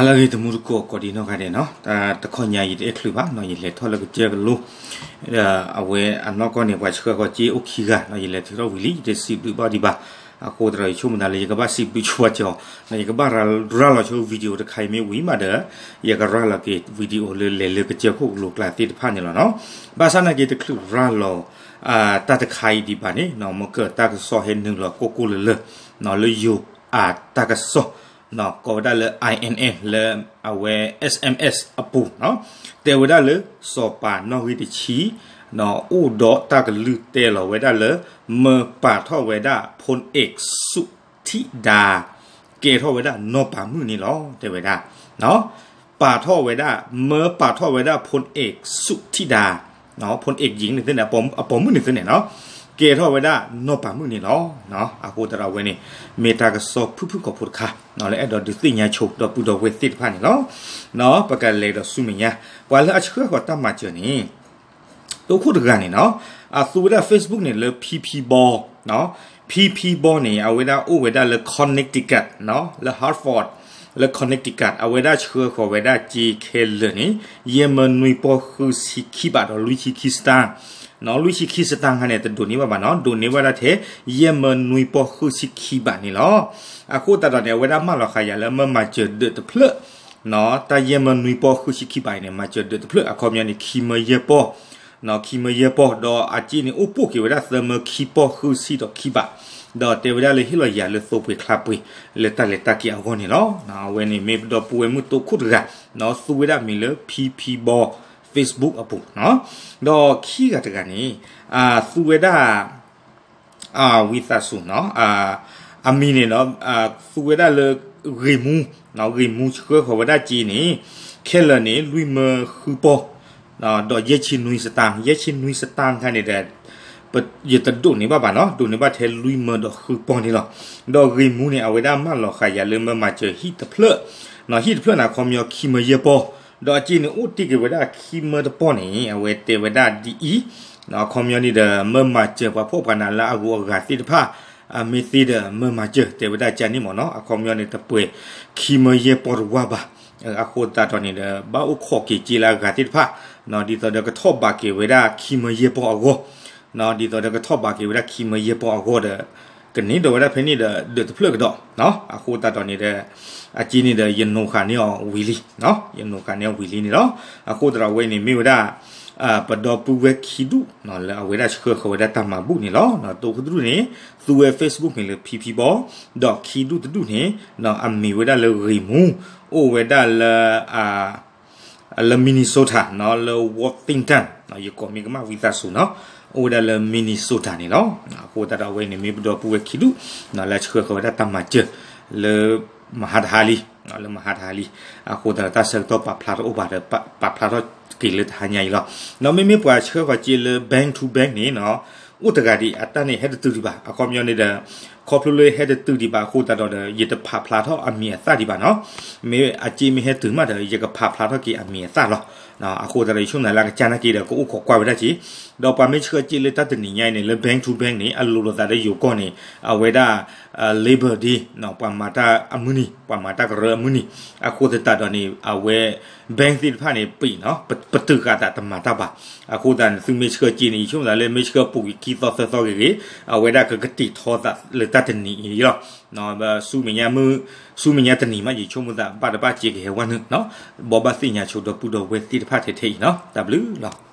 ဟာလာဂီတမှုကိုကိုဒီနောခတဲ့နော်ဒါတခွန်ညာရီတဲ့ခလူပါနော်ရီလေထော်လကကျေကလူအဝဲအနောကနေဘွားချကကိုဂျီအိုခီကနော်ရီလေထရောဝီလီတဲ့စီပူပါဒီပါအခုတရချုံမနာလေကဘာစီပူချွာချောနော်ကဘာရာရာလာချိုဗီဒီယိုတခိုင်မေဝီမာတဲ့ရကရာလာကေဗီဒီယိုလေလေလေကကျေခုလူကလာတိတဖာနေလောနော်ဘာသာနာကေတခလူရာလောအာတတခိုင်ဒီပါနေနော်မကတကဆောဟဲနုလောကိုကိုလေနော်လေယိုအာတကဆော နော်ကောဒါလေ INN လေအဝဲ SMS အပူနော်တေဝဒါလေစောပါနော်ဝိတချီနော်ဥဒေါ်တကလူတေလောဝဲဒါလေမပါထောဝဲဒါဖွန်เอกစုတိဒာကေထောဝဲဒါနော်ပါမှုနီလောတေဝဒါနော်ပါထောဝဲဒါမပါထောဝဲဒါဖွန်เอกสุธิดาเนาะพลเอกหญิงนี่เนี่ยปอมปอมมือนี่เนี่ยเนาะ เกทอเวดาโนปามุนี่เนาะเนาะอาโคตราเวนี่เมตากสอบพุพุก็พุดค่ะเนาะและอดดิสิญาชุดอปุดเวติพันเนาะเนาะปะกะเลดสุมิญาปวาละอชะก็ตามมาเจนี่ตัวခုတကနေနော်အသူဝဒ Facebook နဲ့လေ PP ball နော် PP ball နေအဝဒအိုဝဒလေ Connecticut နော်လေ Hartford လေ Connecticut အဝဒချေခေါ်ဝဒ GK လေနေယမနွေပေါ်ခုစီခိပါတော့လူချီခီစတ န်နော်လူရှိခိစတန်ခနဲ့ဒိုနေပါပါနော်ဒိုနေပါတဲ့ယေမနွေပေါ်ခုစီခိပါနေလောအခုတတော်တဲ့ဝဒမလခရလမမချဒတဖလနော်တယေမနွေပေါ်ခုစီခိပါနေမချဒတဖလအခေါ်မြန်နေခိမယေပေါ်နော်ခိမယေပေါ်တော့အကြည့်နေဥပုကေဝဒသမခိပေါ်ခုစီတော့ခိပါတော့တေဝရလေဟီလိုရလေဆိုပွေခလပွေလေတလေတကီအကောနေလောနော်ဝဲနေမေတော့ပွေမှုတော့ခုတကနော်သူဝရမီလေ PP ဘော Facebook အပူနော်တော့ခီကတကနေအာသူဝဒအာဝိသဆုနော်အာအမီနေနော်အာသူဝဒလေရီမူနော်ရီမူချေခေါ်ဝဒကြည်နေခဲလနေလူမခုပေါ်နော်တော့ရက်ချင်းနွီစတန်ရက်ချင်းနွီစတန်ခနေတဲ့ပယတဒုန်နေပါပါနော်ဒုန်နေပါထဲလူမတော့ခုပေါ်နေလောတော့ရီမူနေအဝဒမလောခါရလေမမချဟီတဖလနော်ဟီတဖလနာခေါမျောခီမရပေါ် တော့ကြည့်နေဥတိကဝဒခီမတပေါ်နေအဝဲတေဝဒဒီအီနော်ကွန်မြူနတီမမချပဖို့ပနာလာအကူဂါတိတဖာအမီသီဒမမချတေဝဒချန်နီမနော်အကွန်မြူနတီပွေခီမယေပေါ်ဝဘာအခုတာတော်နေဘာဥခော့ကီကြည်လာဂါတိတဖာနော်ဒီတော့ကထော့ဘာကေဝဒခီမယေပေါ်အကောနော်ဒီတော့ကထော့ဘာကေဝဒခီမယေပေါ်အကောတဲ့ ကနေတော့ရဖနေဒဒဖလကတော့နော်အခုတာတော်နေတဲ့အကြီးနေတဲ့ယနုခါနေအောင်ဝီလီနော်ယနုခါနေအောင်ဝီလီနေနော်အခုတော့ဝဲနေမိဝဒအာပဒေါ်ပူဝဲခီဒူနော်လာဝဲရချခခဝဒတမဘူးနေလောနော်တူခဒူနေသူဝဲ Facebook နေလေ PP ဘောဒေါ်ခီဒူတူနေနော်အမီဝဲဒလေရီမူအိုဝဲဒလာအာလမီနီဆိုတာနော်လဝတ်တင်တန်နော်ယကိုမီကမဝီသဆူနော် အိုဒါလမီနီဆိုတာနေလောကိုတာဝဲနေမီဘဒပူဝဲခိလူနော်လက်ချခခတာတမချလေမဟာဒါလီနော်လေမဟာဒါလီအခုဒါတာဆက်တော့ပပလာတော့ဘာပပလာတော့ကိလေထာညာလောနော်မီမီပွာချခခချီလေဘန်တူဘန်နေနော်ဥတကတိအတန်နေဟက်တူဒီပါအကောမျိုးနေတဲ့ခေါပလူလေဟက်တူဒီပါခိုတာတော့ရေတဖဖလာတော့အမီအသဒီပါနော်မေအချီမီဟက်တူမတဲ့ရေကဖဖလာတော့ကီအမီအသလောနော်အခုတည်းရှုံးလာကချာနာကီတော့ကိုကိုကွာဝရချီတော့ပါမစ်ချကကြည့်လက်တတ်နေညိုင်းနေလေဘန်တူဘန်နေအလိုလိုတာတဲ့ယူကောနေအဝေဒါ labor day နော်ပမာတာအမူနီပမာတာကရမူနီအခုတတတော့နေအဝဲဘန်စီဖာနေပြီနော်ပတုကတာတမာတာပါအခုတန်သူမစ်ချကကြည့်နေရှုံးလာလေမစ်ချကပူကီတော့ဆောကေအဝေဒါကကတိထောတာလေတတ်နေရောနော်ဘာစုမညာမှုစုမညာတနီမကြီးချုံမတာပါတပါကြည့်ကေဝနနော်ဘောဘာစိညာချိုတော့ပူတော့ဝဲတိတဖတ်ထေထေနော် W နော်